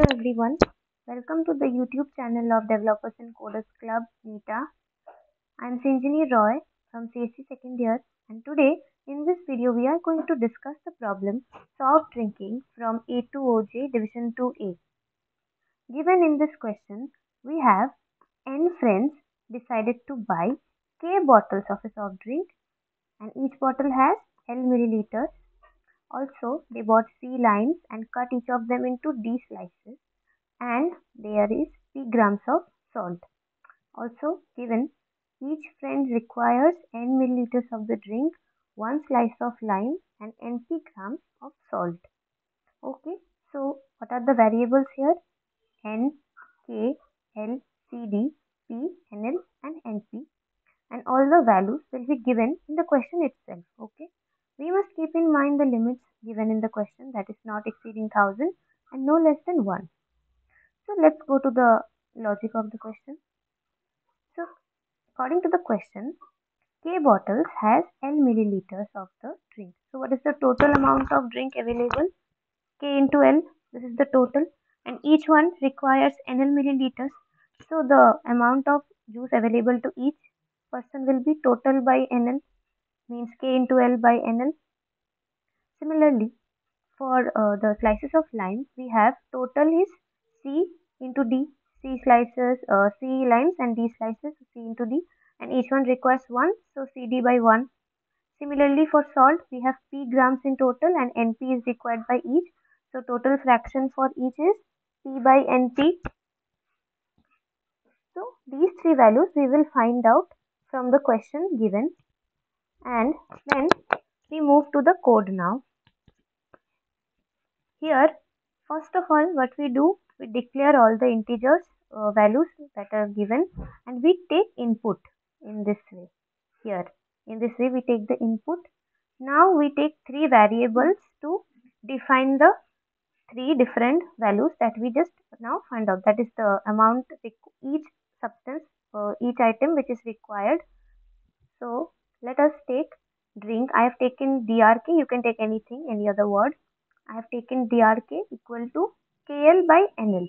Hello everyone, welcome to the YouTube channel of Developers and Coders Club, NITA. I'm Sinjini Roy from CSE second year and today in this video we are going to discuss the problem soft drinking from A to OJ division 2A. Given in this question, we have n friends decided to buy k bottles of a soft drink and each bottle has L milliliters also, they bought C lines and cut each of them into D slices and there is P grams of salt. Also given each friend requires n milliliters of the drink, one slice of lime and np grams of salt. Okay, so what are the variables here? N, K, L, C, D, P, NL and NP and all the values will be given in the question itself. Okay. We must keep in mind the limits given in the question that is not exceeding 1000 and no less than 1. So let's go to the logic of the question. So according to the question, K bottles has L milliliters of the drink. So what is the total amount of drink available? K into L, this is the total and each one requires NL milliliters. So the amount of juice available to each person will be total by NL means K into L by NL. Similarly, for uh, the slices of lime, we have total is C into D. C slices, uh, C limes and D slices, C into D and each one requires 1, so CD by 1. Similarly, for salt, we have P grams in total and NP is required by each. So, total fraction for each is P by NP. So, these three values we will find out from the question given and then we move to the code now. Here first of all what we do we declare all the integers uh, values that are given and we take input in this way. Here in this way we take the input. Now we take three variables to define the three different values that we just now find out. That is the amount each substance uh, each item which is required. So let us take drink. I have taken DRK. You can take anything, any other word. I have taken DRK equal to KL by NL.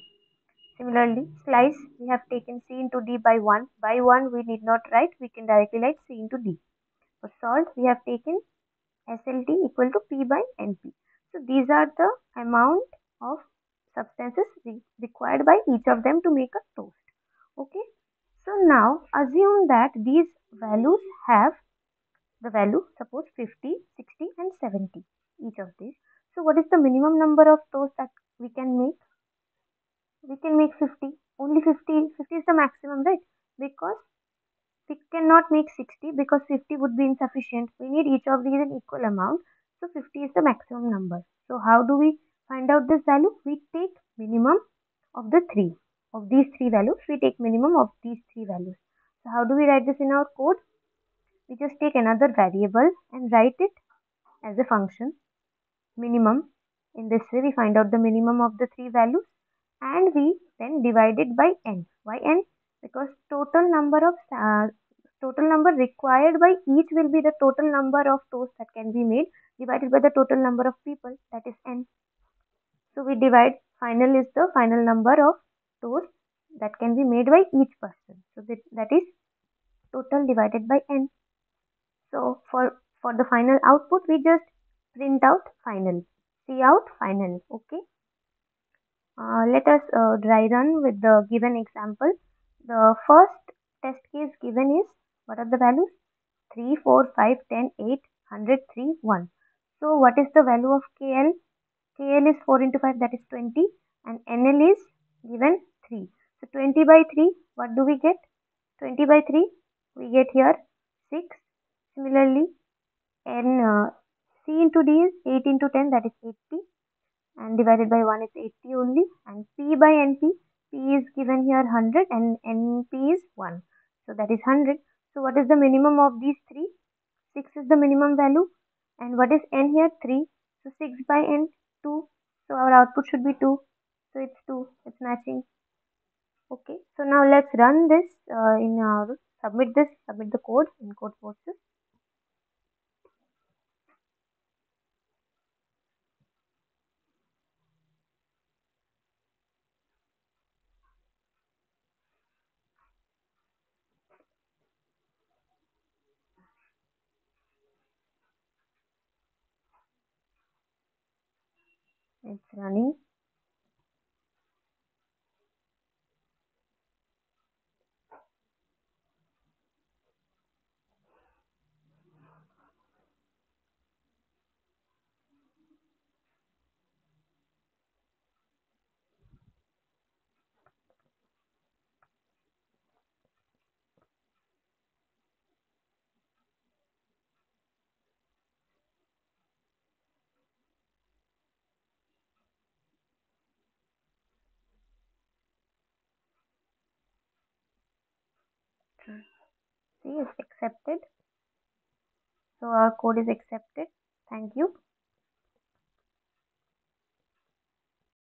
Similarly, slice, we have taken C into D by 1. By 1, we need not write. We can directly write C into D. For salt, we have taken SLT equal to P by NP. So, these are the amount of substances required by each of them to make a toast. Okay. So, now assume that these values have the value suppose 50 60 and 70 each of these. So what is the minimum number of toast that we can make? We can make 50 only 50 50 is the maximum right? Because we cannot make 60 because 50 would be insufficient. We need each of these in equal amount. So 50 is the maximum number. So how do we find out this value? We take minimum of the three. Of these three values we take minimum of these three values. So how do we write this in our code we just take another variable and write it as a function minimum. In this way we find out the minimum of the three values and we then divide it by n. Why n? Because total number of uh, total number required by each will be the total number of toasts that can be made divided by the total number of people that is n. So we divide final is the final number of toasts that can be made by each person. So that, that is total divided by n so for, for the final output, we just print out final, cout final, okay. Uh, let us uh, dry run with the given example. The first test case given is, what are the values? 3, 4, 5, 10, 8, 100, 3, 1. So what is the value of KL? KL is 4 into 5 that is 20 and NL is given 3. So 20 by 3 what do we get? 20 by 3 we get here 6 Similarly, n uh, c into d is 8 into 10 that is 80 and divided by 1 is 80 only and p by np p is given here 100 and np is 1 so that is 100 so what is the minimum of these three? 6 is the minimum value and what is n here? 3 so 6 by n 2 so our output should be 2 so it's 2 it's matching. Okay. So now let's run this uh, in our submit this submit the code in Codeforces it's running see it's accepted so our code is accepted. Thank you